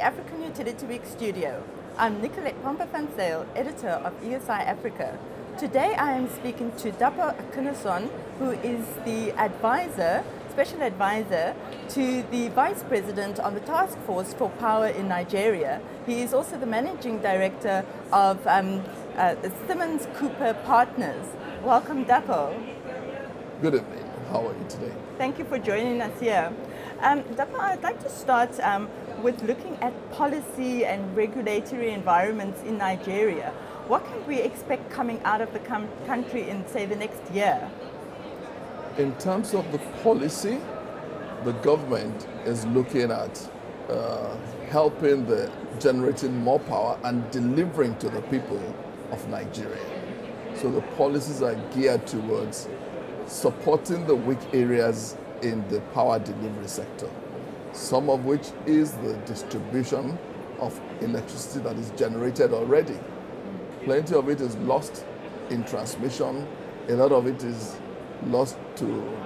the African Utility Week studio. I'm Nicolette Zyl, editor of ESI Africa. Today I am speaking to Dapo Akinosun, who is the advisor, special advisor to the vice president on the task force for power in Nigeria. He is also the managing director of um, uh, Simmons Cooper Partners. Welcome, Dapo. Good evening. How are you today? Thank you for joining us here. Um, I'd like to start um, with looking at policy and regulatory environments in Nigeria. What can we expect coming out of the country in, say, the next year? In terms of the policy, the government is looking at uh, helping the generating more power and delivering to the people of Nigeria. So the policies are geared towards supporting the weak areas in the power delivery sector, some of which is the distribution of electricity that is generated already. Plenty of it is lost in transmission, a lot of it is lost to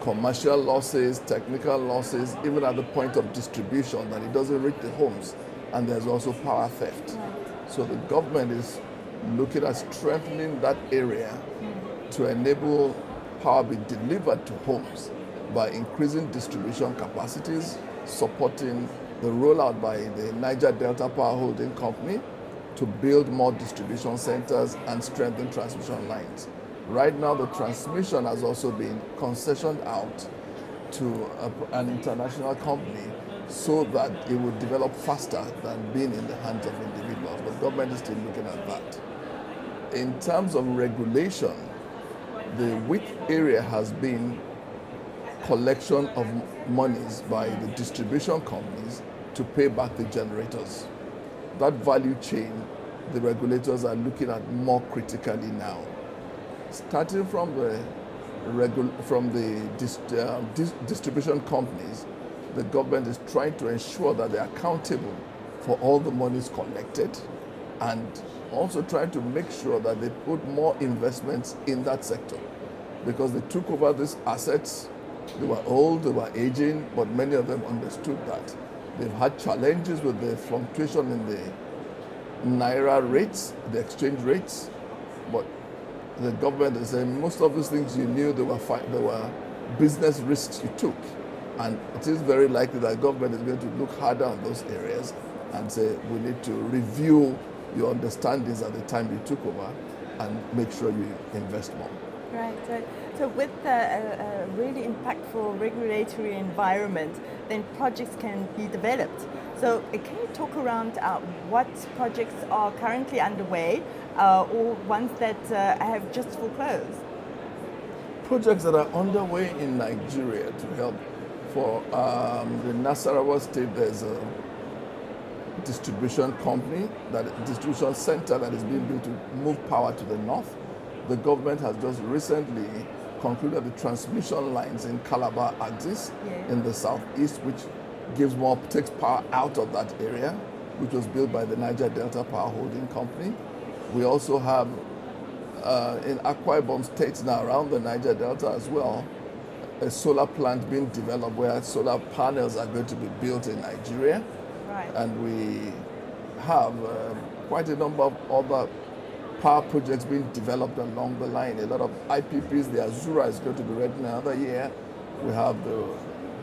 commercial losses, technical losses, even at the point of distribution, that it doesn't reach the homes. And there's also power theft. So the government is looking at strengthening that area to enable power be delivered to homes by increasing distribution capacities, supporting the rollout by the Niger Delta Power Holding Company to build more distribution centers and strengthen transmission lines. Right now, the transmission has also been concessioned out to a, an international company so that it would develop faster than being in the hands of individuals. But government is still looking at that. In terms of regulation, the weak area has been collection of monies by the distribution companies to pay back the generators. That value chain, the regulators are looking at more critically now. Starting from the, from the uh, dis distribution companies, the government is trying to ensure that they're accountable for all the monies collected and also trying to make sure that they put more investments in that sector because they took over these assets. They were old, they were aging, but many of them understood that. They've had challenges with the fluctuation in the naira rates, the exchange rates, but the government is saying most of these things you knew they were they were business risks you took, and it is very likely that government is going to look harder on those areas and say we need to review your understandings at the time you took over and make sure you invest more. Right. So, so with a, a, really impactful regulatory environment, then projects can be developed. So uh, can you talk around uh, what projects are currently underway uh, or ones that uh, have just foreclosed? Projects that are underway in Nigeria to help for um, the Nasarawa state, there's a distribution company, that distribution center that is being built to move power to the north the government has just recently concluded the transmission lines in Calabar axis yeah. in the southeast, which gives more, takes power out of that area, which was built by the Niger Delta Power Holding Company. We also have uh, in Akwa Ibom states now around the Niger Delta as well, a solar plant being developed where solar panels are going to be built in Nigeria. Right. And we have uh, quite a number of other power projects being developed along the line. A lot of IPPs, the Azura is going to be ready in another year. We have the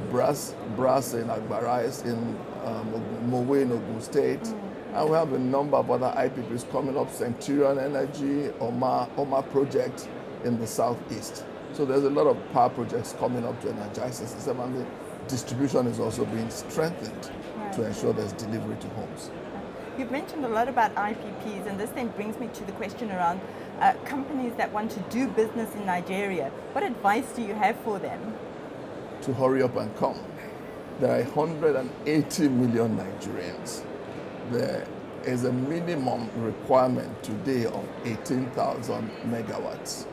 brass, brass in Agbarais, in um, Mowe in Ogun State. Mm. And we have a number of other IPPs coming up, Centurion Energy, Oma, Oma project in the southeast. So there's a lot of power projects coming up to energize the system and the distribution is also being strengthened. To ensure there's delivery to homes. You've mentioned a lot about IPPs, and this then brings me to the question around uh, companies that want to do business in Nigeria. What advice do you have for them? To hurry up and come. There are 180 million Nigerians. There is a minimum requirement today of 18,000 megawatts.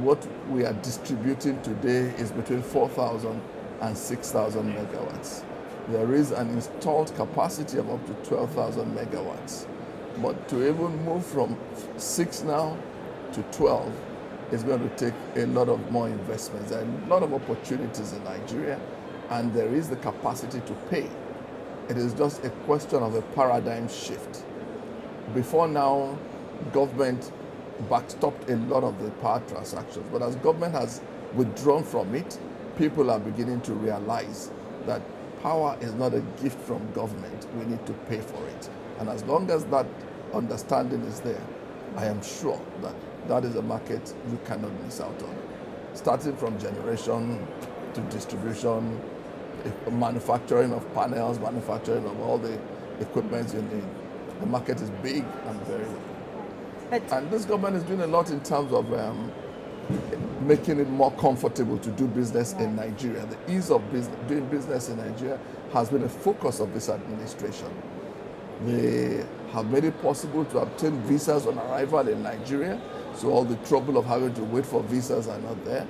What we are distributing today is between 4,000 and 6,000 megawatts there is an installed capacity of up to 12,000 megawatts. But to even move from 6 now to 12 is going to take a lot of more investments. There are a lot of opportunities in Nigeria, and there is the capacity to pay. It is just a question of a paradigm shift. Before now, government backstopped a lot of the power transactions, but as government has withdrawn from it, people are beginning to realize that power is not a gift from government. We need to pay for it. And as long as that understanding is there, I am sure that that is a market you cannot miss out on. Starting from generation to distribution, manufacturing of panels, manufacturing of all the equipment you need. The market is big and very but and this government is doing a lot in terms of um, making it more comfortable to do business in Nigeria. The ease of business, doing business in Nigeria has been a focus of this administration. They have made it possible to obtain visas on arrival in Nigeria, so all the trouble of having to wait for visas are not there.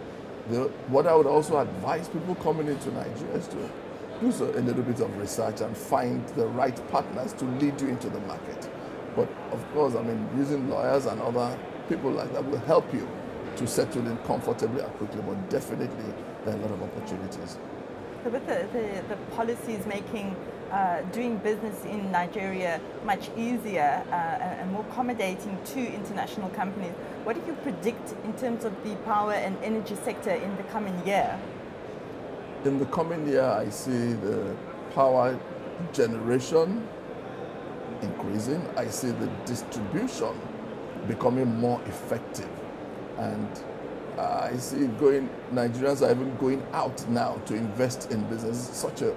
The, what I would also advise people coming into Nigeria is to do so a little bit of research and find the right partners to lead you into the market. But of course, I mean, using lawyers and other people like that will help you to settle in comfortably and quickly, but definitely there are a lot of opportunities. So with the, the, the policies making uh, doing business in Nigeria much easier uh, and more accommodating to international companies, what do you predict in terms of the power and energy sector in the coming year? In the coming year, I see the power generation increasing. I see the distribution becoming more effective. And uh, I see going, Nigerians are even going out now to invest in business. Such a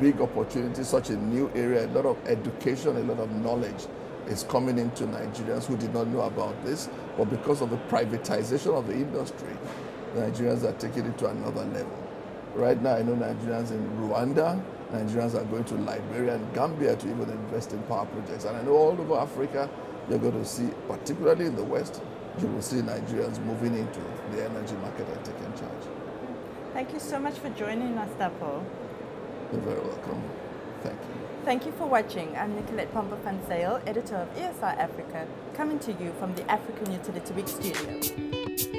big opportunity, such a new area, a lot of education, a lot of knowledge is coming into Nigerians who did not know about this. But because of the privatization of the industry, Nigerians are taking it to another level. Right now, I know Nigerians in Rwanda, Nigerians are going to Liberia and Gambia to even invest in power projects. And I know all over Africa, you're going to see, particularly in the West, you will see Nigerians moving into the energy market and taking charge. Thank you so much for joining us, Dapo. You're very welcome. Thank you. Thank you for watching. I'm Nicolette Zyl, editor of ESI Africa, coming to you from the African Utility Week studio.